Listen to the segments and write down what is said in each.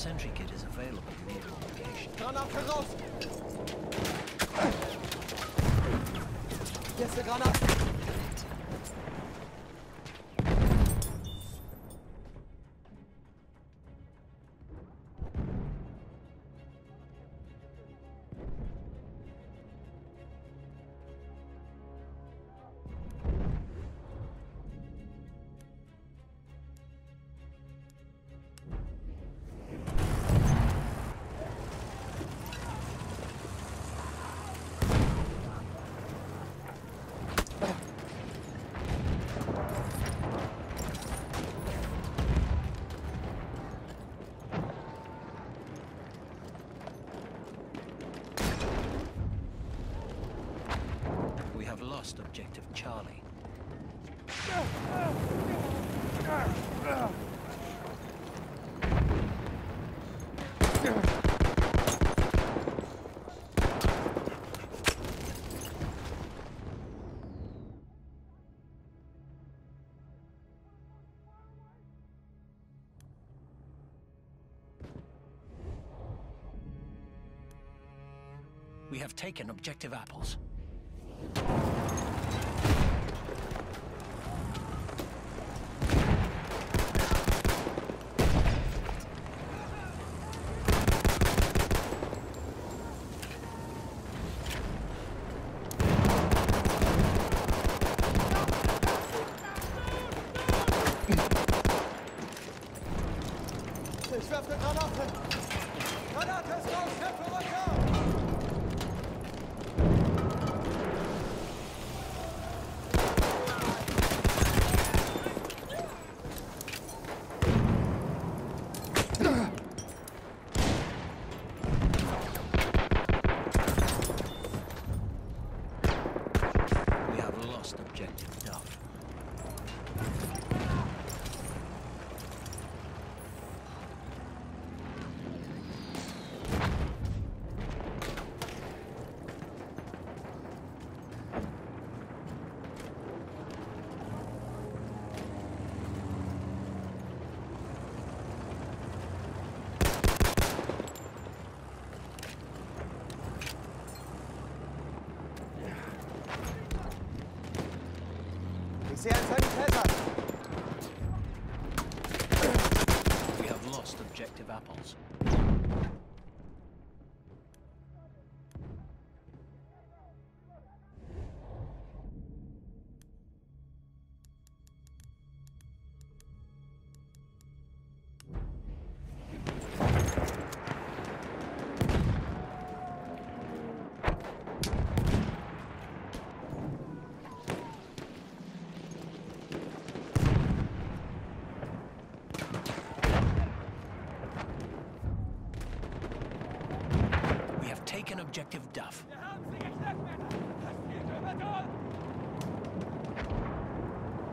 Sentry kit is available near your location. Granate raus! Hier ist eine have lost objective Charlie. We have taken objective apples. Lost objective Sehe einen Sanitäter! We have lost objective apples.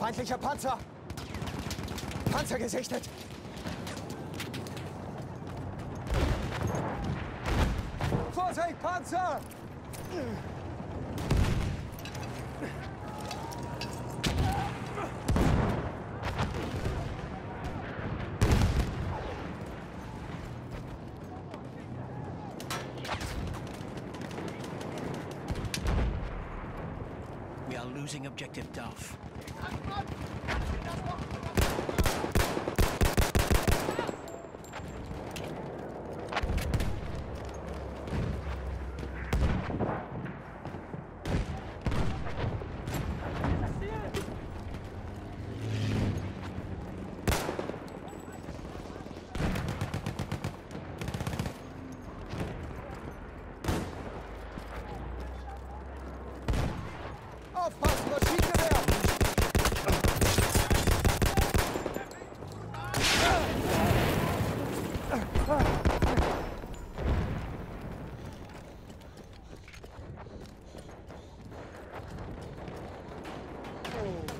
Feindlicher Panzer! Panzer gesichtet! Vorsicht, Panzer! We are losing objective Duff. Aufpassen, Maschinengewehr! Oh.